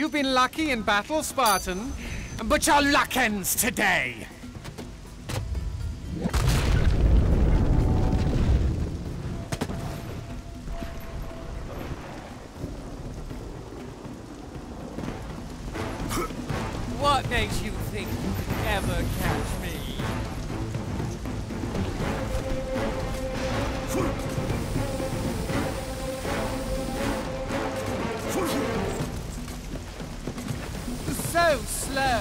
You've been lucky in battle, Spartan, but your luck ends today.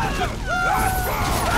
I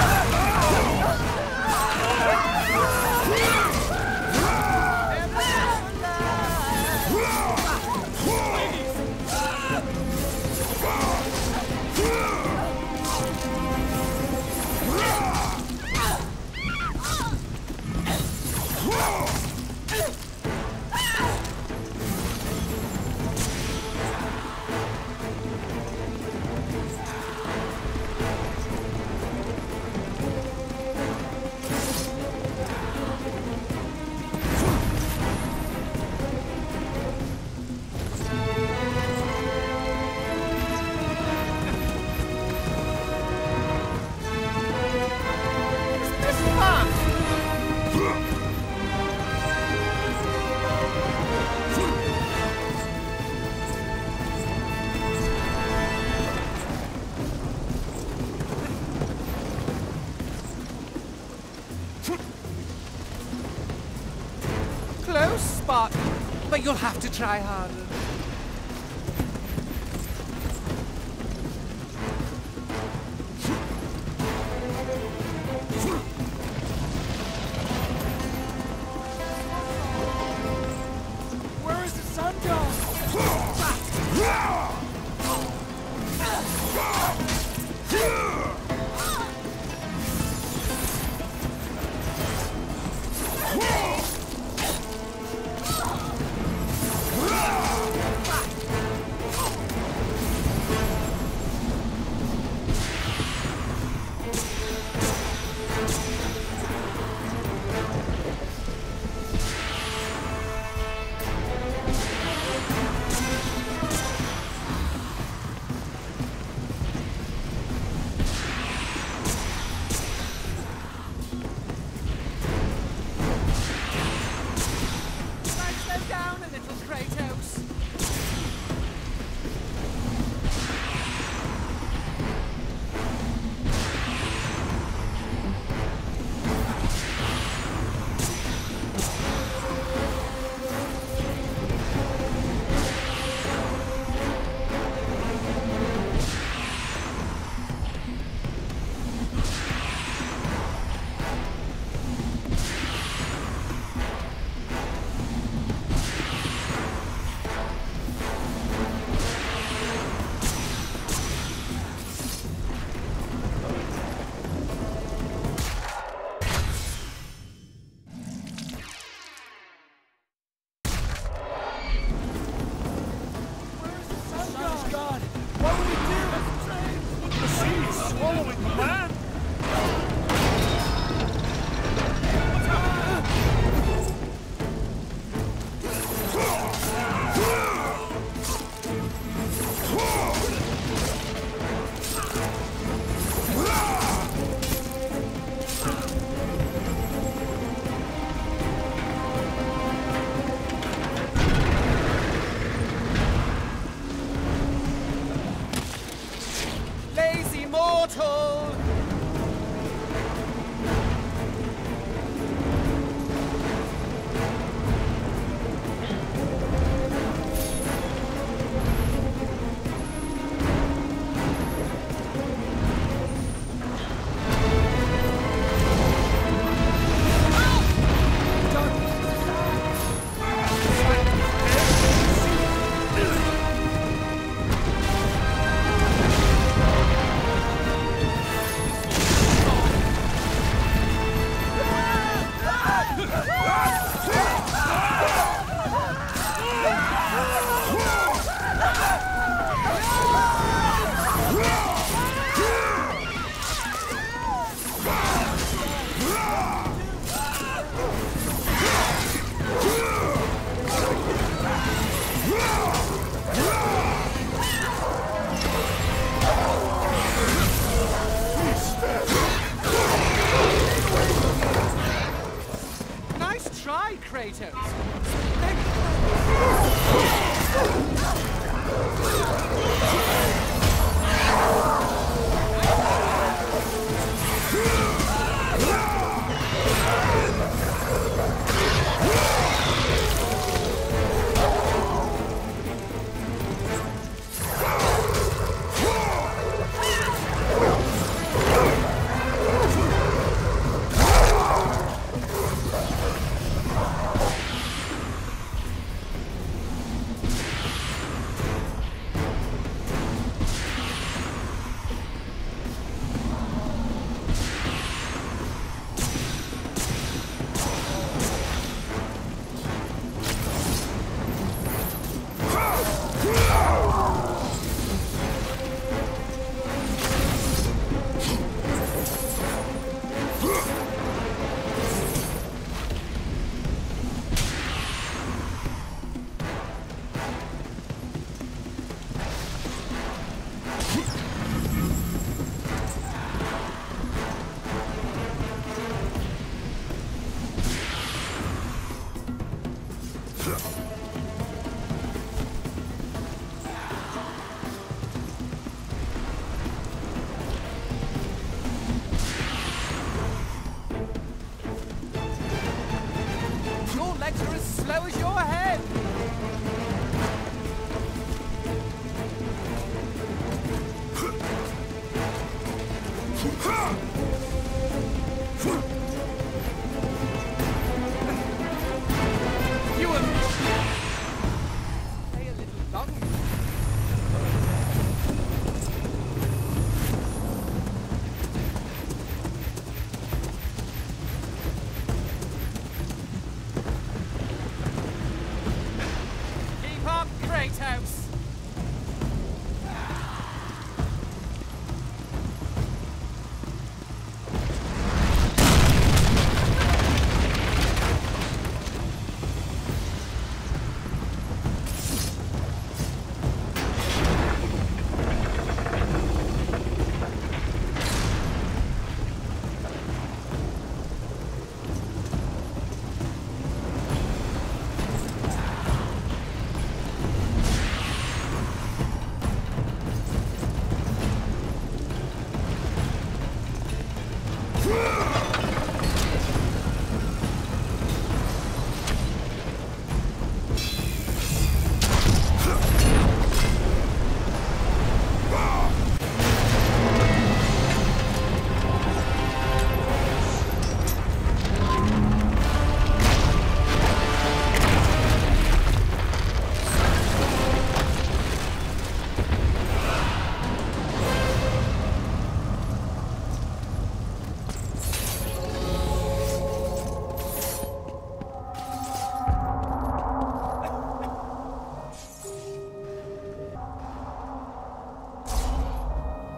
you'll have to try harder.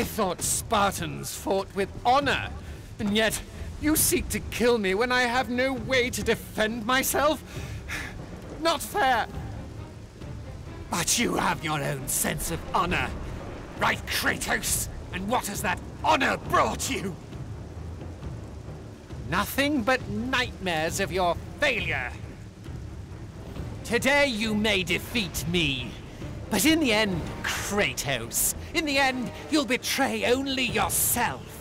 I thought Spartans fought with honor, and yet you seek to kill me when I have no way to defend myself? Not fair. But you have your own sense of honor. Right, Kratos? And what has that honor brought you? Nothing but nightmares of your failure. Today you may defeat me. But in the end, Kratos, in the end, you'll betray only yourself.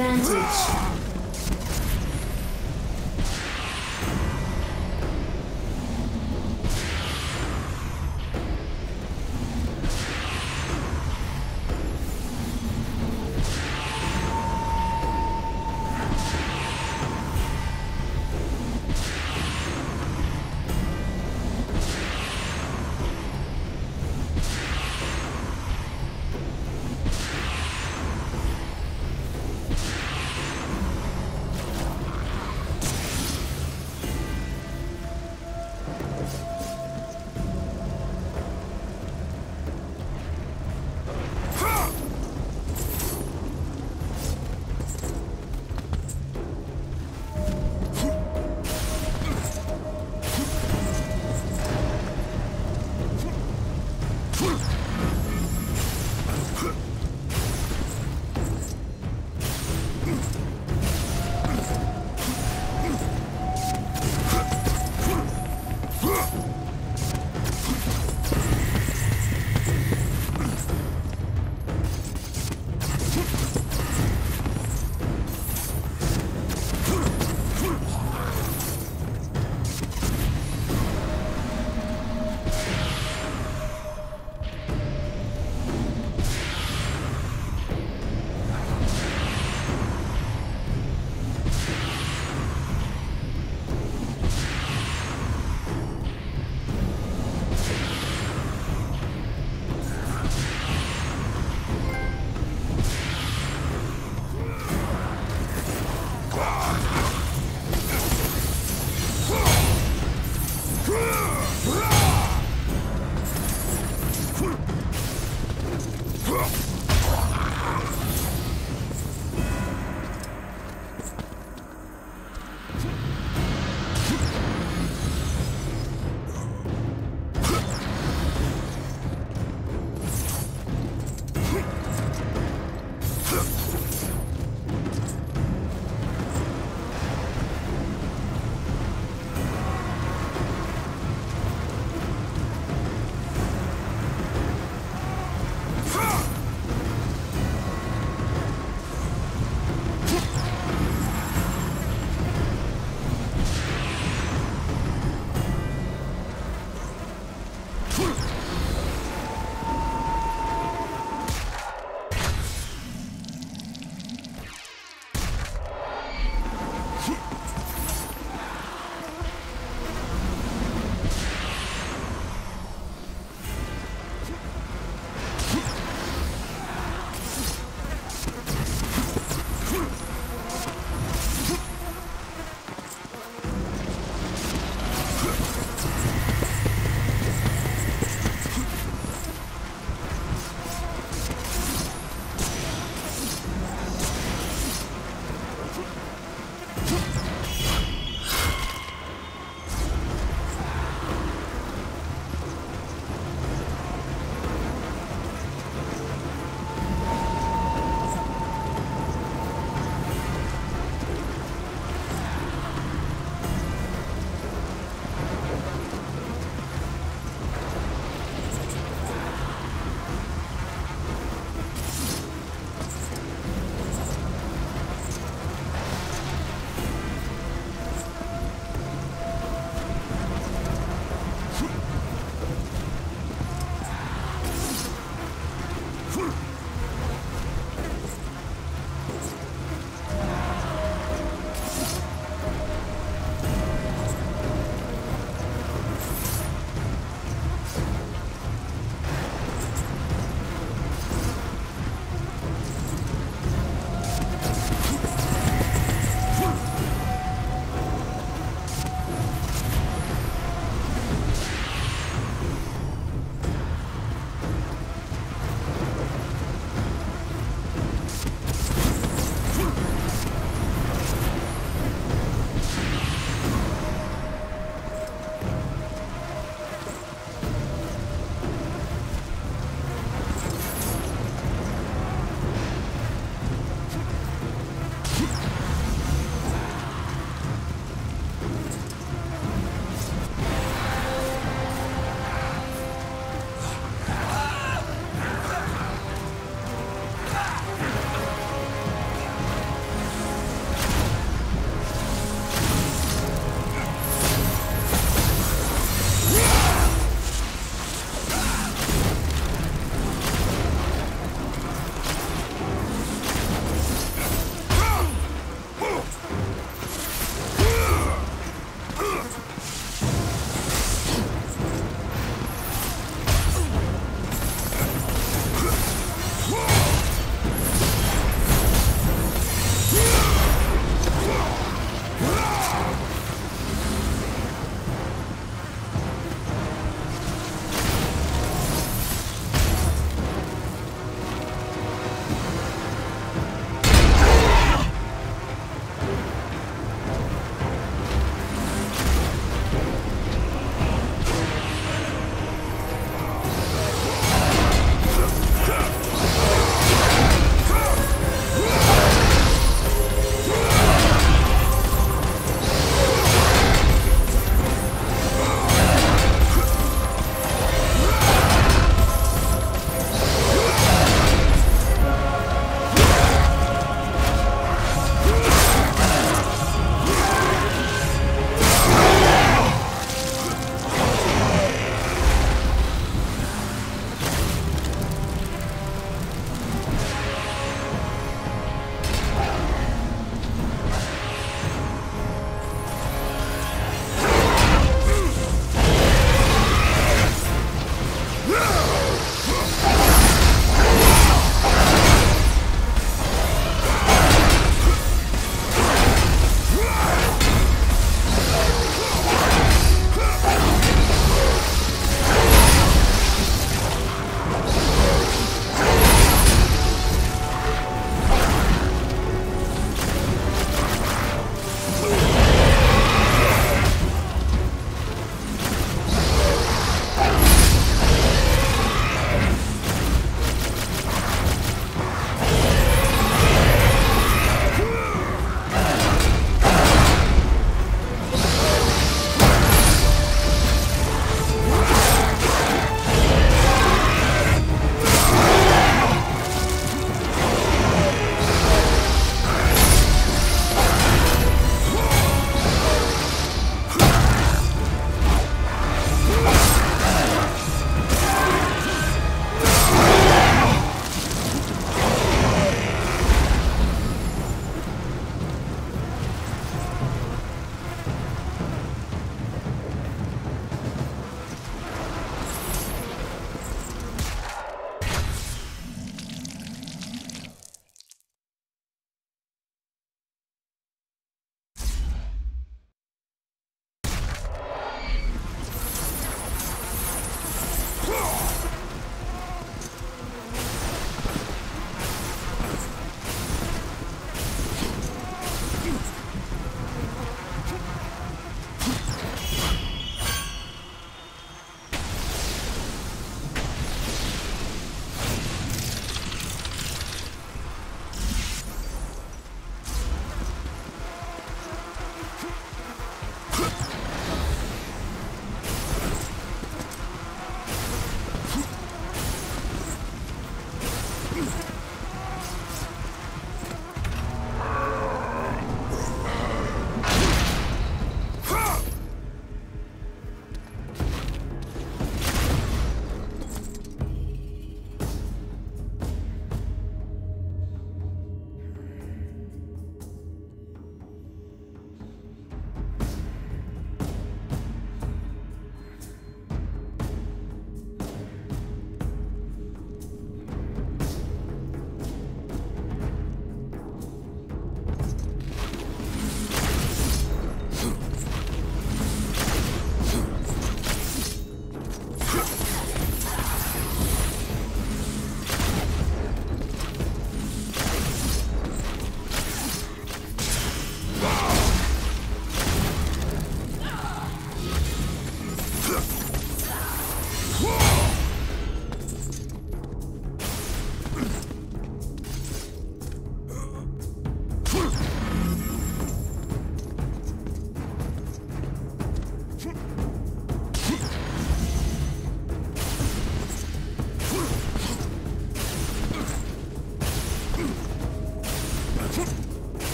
Advantage.